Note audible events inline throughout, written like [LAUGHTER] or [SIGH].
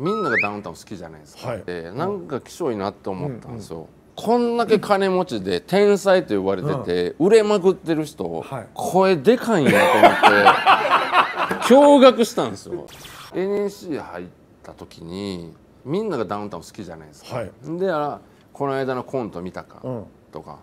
みんながダウンタウン好きじゃないですか、はい。でなんか希少いなって思ったんですよ、こんだけ金持ちで天才と呼ばれてて、売れまくってる人、はい。声でかいんやと思って [LAUGHS] 驚愕したんですよ。NSC 入った時にみんながダウンタウン好きじゃないですか、はい。であこの間のコント見たか、うん。とか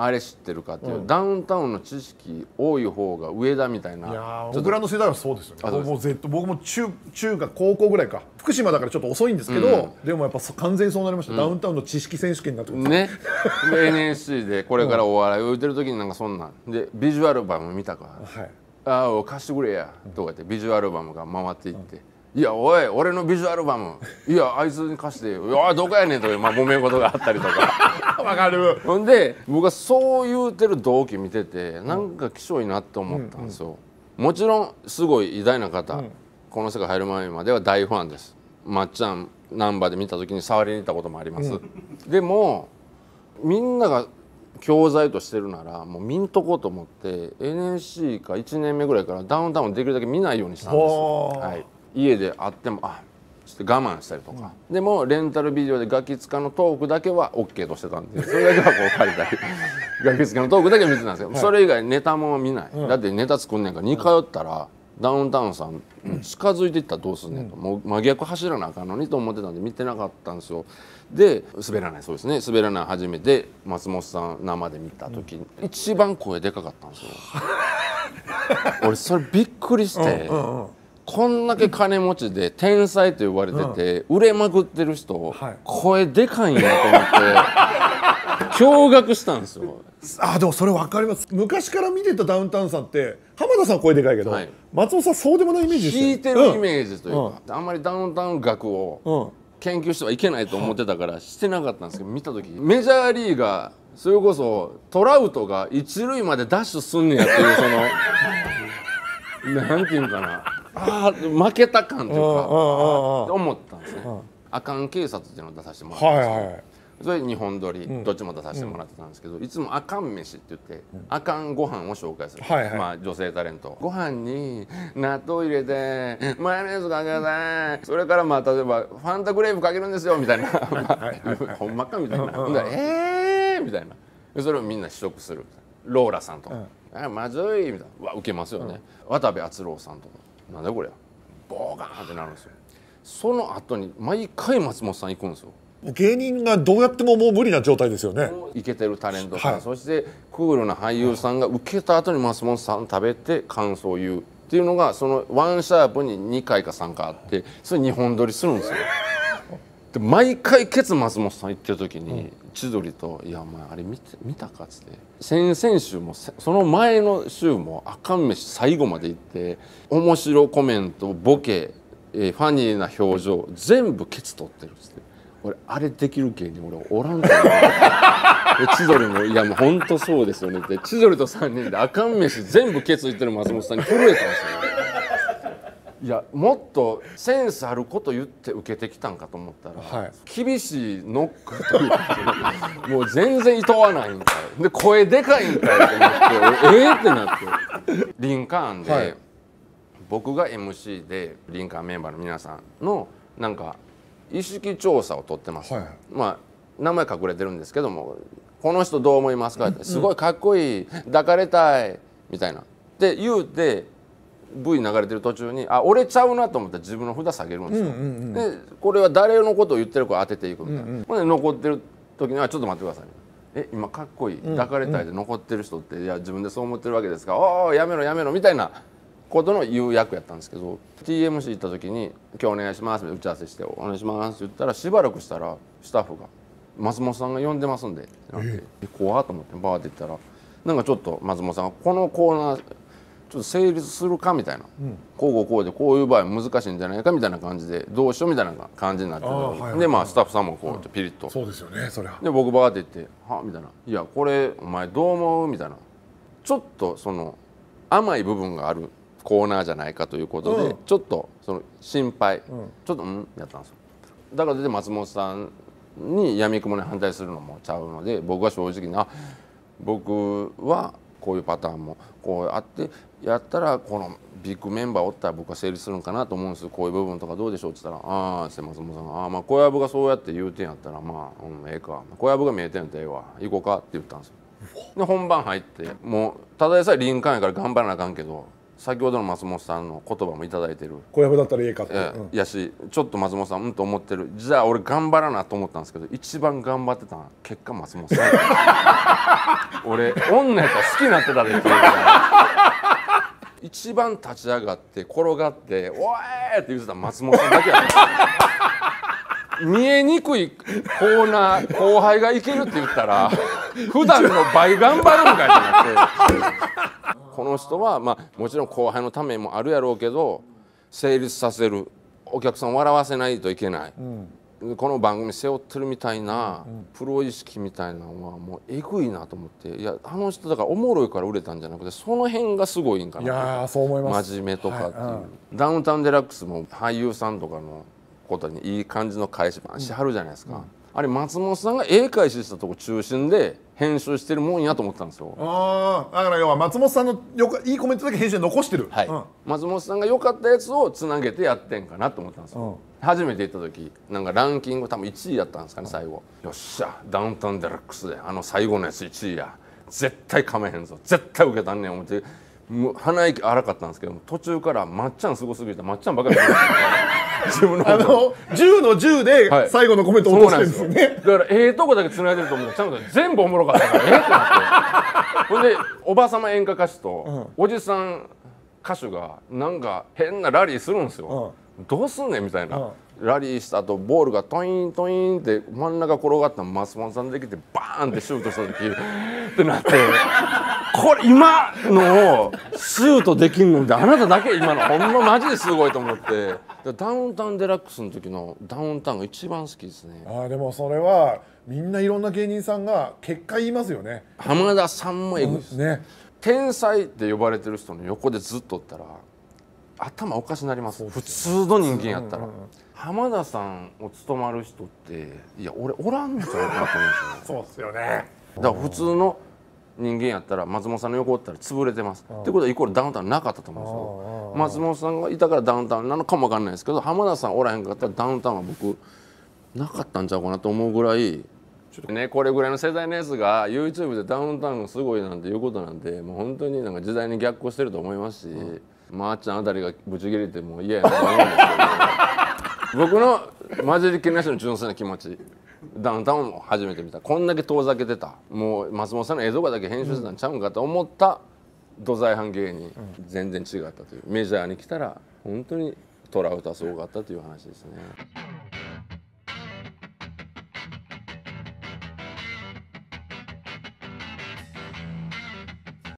あれ知ってるかっていう、うん。ダウンタウンの知識多い方が上だみたいな。いや僕らの世代はそうですよね。僕も Z 僕も中中学高校ぐらいか。福島だからちょっと遅いんですけど、でもやっぱそ完全にそうなりました、ダウンタウンの知識選手権になってくるね。で NSC でこれからお笑いを言ってる時になんかそんなん。でビジュアルバム見たかはい「ああ貸してくれや」とか言ってビジュアルバムが回っていって「いやおい俺のビジュアルバム。いやあいつに貸してよ。いやどこやねん」とかまあ揉め事があったりとか。[LAUGHS] わかる。ほんで僕はそう言うてる同期見ててなんか希少いなって思ったんですよ、もちろんすごい偉大な方、この世界入る前までは大ファンです。まっちゃん難波で見た時に触りに行ったこともあります、でもみんなが教材としてるならもう見んとこうと思って NSC か1年目ぐらいからダウンタウンできるだけ見ないようにしたんですはい、家であってもあちょっと我慢したりとか、でもレンタルビデオでガキ使のトークだけは OK としてたんでそれだけはこう借りたり。[LAUGHS] ガキ使のトークだけ見てたんですよ、それ以外ネタも見ない、だってネタ作んねんから2通ったらダウンタウンさんに近づいていったらどうすんねんと、もう真逆走らなあかんのにと思ってたんで見てなかったんですよ。で滑らない。そうですね。滑らない初めて松本さん生で見た時に、一番声でかかったんですよ。[LAUGHS] 俺それびっくりして、こんだけ金持ちで天才と呼ばれてて、売れまくってる人、はい。声でかいんやと思って [LAUGHS] 驚愕したんですよ。あでもそれ分かります。昔から見てたダウンタウンさんって浜田さん声でかいけど、はい。松本さんそうでもないイメージでしたよ聞いてるイメージというか、あんまりダウンタウン学を研究してはいけないと思ってたからしてなかったんですけど見た時メジャーリーガーそれこそトラウトが一塁までダッシュすんねやっていうその [LAUGHS] なんていうんかなあー負けた感というか思ったんですね。アカン警察っていうのを出させてもらってそれ日本撮り、どっちも出させてもらってたんですけど、いつも「あかん飯」って言って、あかんご飯を紹介する、まあ、女性タレントご飯に納豆入れてマヨネーズかけてそれからまあ例えばファンタグレープかけるんですよみたいな。ほんまかみたいな。えーみたいな。でそれをみんな試食する。ローラさんとか「あまずい」みたいな。うわ受けますよね、渡部篤郎さんとか「なんだこれ。ボーガーンってなるんですよ。その後に毎回松本さん行くんですよ。芸人がどうやってももう無理な状態ですよね。イケてるタレントさん、はい。そしてクールな俳優さんが受けた後に松本さん食べて感想を言うっていうのがそのワンシャープに2回か3回あってそれ2本撮りするんですよ。で毎回ケツ松本さん行ってる時に千鳥と「いやお前あれ見て見たか?」っつって。先々週もその前の週もあかん飯最後まで行って面白コメントボケ、えーファニーな表情全部ケツ取ってるっつって。俺あれできる芸人俺おらんと思う。[LAUGHS] で千鳥も「いやもう本当そうですよね」って。千鳥と3人であかん飯全部ケツいってる松本さんに震えたんですよ。いやもっとセンスあること言って受けてきたんかと思ったら、はい。厳しいノックというかもう全然いとわないんかい。で声でかいんかいってなって俺ええってなって。リンカーンで、はい。僕が MC でリンカーンメンバーの皆さんのなんか意識調査を取ってます、はい。まあ名前隠れてるんですけども「この人どう思いますか?」って「すごいかっこいい抱かれたい」みたいな。って言うて V 流れてる途中にあ俺ちゃうなと思ったら自分の札下げるんですよ、でこれは誰のことを言ってるか当てていくみたいな、ほんで残ってる時にはちょっと待ってくださいえ今かっこいい。抱かれたいで残ってる人って。いや自分でそう思ってるわけですか。らおおやめろやめろ。みたいなことの言う役やったんですけど TMC 行った時に「今日お願いします」打ち合わせして「お願いします」って言ったらしばらくしたらスタッフが「松本さんが呼んでますんで」ってなってえ怖っと思ってバーって言ったらなんかちょっと松本さんが「このコーナーちょっと成立するか?」みたいな、こうこうこうでこういう場合難しいんじゃないかみたいな感じでどうしようみたいな感じになってはいでまあスタッフさんもこうピリッと。そうですよねそりゃで僕バーって言って「はみたいな「いやこれお前どう思う?」みたいな。ちょっとその甘い部分があるコーナーじゃないかということで、うん。ちょっとその心配、ちょっとうんやったんですよ。だからで松本さんに闇雲に反対するのもちゃうので僕は正直にあ僕はこういうパターンもこうあってやったらこのビッグメンバーおったら僕は成立するんかなと思うんですよ。こういう部分とかどうでしょうって言ったら「ああ」って松本さん。が「ああまあ小籔がそうやって言うてんやったらまあ、うん、ええか。小籔が見えてんやったらええわ。行こうか」って言ったんですよ。で本番入ってもうただでさえ林間やから頑張らなあかんけど先ほどの松本さんの言葉もいただいてる。小籔だったらええかって、えうん。えやしちょっと松本さんうんと思ってる。じゃあ俺頑張らなと思ったんですけど一番頑張ってた結果松本さん [LAUGHS] 俺女やったら好きになってたでっていうぐらい一番立ち上がって転がって「おい!」って言ってたの松本さんだけや見えにくいコーナー後輩がいけるって言ったら [LAUGHS] 普段の倍頑張るんかいってなって。この人はまあもちろん後輩のためもあるやろうけど成立させる。お客さんを笑わせないといけない、この番組背負ってるみたいな、プロ意識みたいなのはもうえぐいなと思って。いやあの人だからおもろいから売れたんじゃなくてその辺がすごいんかな。いやーそう思います。真面目とかっていう、はいうん。ダウンタウンデラックスも俳優さんとかのことにいい感じの返ししはるじゃないですか、あれ松本さんが絵返ししたとこ中心で編集してるもんやと思ってたんですよ、ああだから要は松本さんのよかいいコメントだけ編集で残してる。はい。うん。松本さんが良かったやつをつなげてやってんかなと思ったんですよ、初めて行った時なんかランキング多分1位やったんですかね最後。よっしゃダウンタウンデラックスであの最後のやつ1位や。絶対かめへんぞ。絶対受けたんねん思ってもう鼻息荒かったんですけど途中からまっちゃんすごすぎてまっちゃんばかり自分のあの10の10ではい。最後のコメント落としてるんですよね、だからええとこだけ繋いでると思う。ちゃんと全部おもろかったからええってなって。[LAUGHS] ほんでおばさま演歌歌手と、おじさん歌手がなんか変なラリーするんですよ、どうすんねんみたいな、ラリーした後ボールがトイントインって真ん中転がったの松本さんできてバーンってシュートした時 [LAUGHS] ってなってこれ今のをシュートできんのってあなただけ今の。ほんまマジですごいと思って。ダウンタウンデラックスの時のダウンタウンが一番好きですね。ああでもそれはみんないろんな芸人さんが結果言いますよね。浜田さんもエグいです、ね。天才って呼ばれてる人の横でずっとおったら頭おかしなります。普通の人間やったら、浜田さんを務まる人っていや俺おらんのちゃうかなと思うんですよ [LAUGHS] そうですよね。だから普通の人間やったら松本さんの横おったら潰れてます。ってことはイコールダウンタウンなかったと思うんですよ。松本さんがいたからダウンタウンなのかもわかんないですけど浜田さんおらへんかったらダウンタウンは僕なかったんちゃうかなと思うぐらいちょっとねこれぐらいの世代のやつが YouTube でダウンタウンがすごいなんていうことなんでもう本当になんか時代に逆行してると思いますし、まー、っちゃんあたりがブチ切れても嫌やなと思うんですけど。僕の混じり気なしの純粋な気持ちダウンタウンも初めて見た。こんだけ遠ざけてた。もう松本さんの映像がだけ編集してたんちゃうんかと思った。土材半芸人、全然違ったという。メジャーに来たら本当にトラウトはすごかったという話ですね。